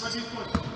Pode ir, pode.